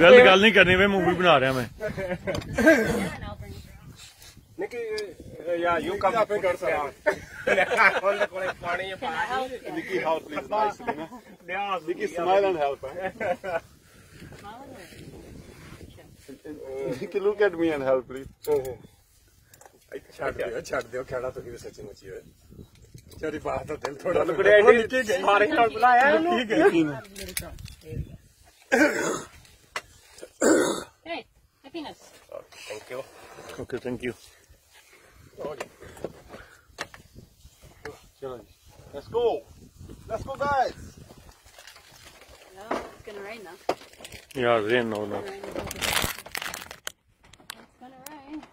गलत गल नहीं करनी वे मूवी बना रहा मैं ਨਿੱਕੀ ਯਾ ਯੂ ਕੰਮ ਆਪੇ ਕਰ ਸਕਦਾ ਉਹਦੇ ਕੋਲੇ ਪਾਣੀ ਹੈ ਪਾਣੀ Nikki, help please, nicely. No? ਲਿਆ Nikki, smile and help. Huh? Nikki, look at me and help, please. ਛੱਡ ਦਿਓ ਛੱਡ ਦਿਓ ਖੇੜਾ ਤੁਸੀਂ ਵੀ ਸੱਚੀ ਮੁੱਚੀ ਹੋਏ ਤੇਰੀ ਬਾਤ ਤਾਂ ਦਿਲ ਥੋੜਾ ਲੁਕੜਿਆ ਨਿੱਕੇ ਗਈ ਸਾਰੇ ਨਾਲ ਬੁਲਾਇਆ ਇਹਨੂੰ happiness. Okay, thank you. Okay, thank you. Okay. Let's go. Let's go, guys. It's gonna rain though. Yeah, rain now. No. It's gonna rain.